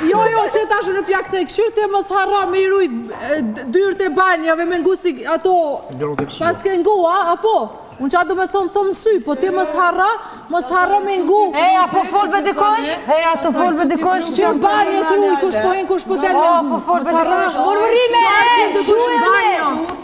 Jo, jo, që tash mos harra me i rujt dyrt e banjave me ngu si ato paske ngu, a, a po? Unë që domethonë thonë mësy, po ti mos harra, mos harra me ngu. E, a po folë për dikosh? E, a t'folë për dikosh? Që në banjë e të rujt, kush po hinë, kush po delë me ngu. Po, po folë për dikosh, mërmërime, e, shuë e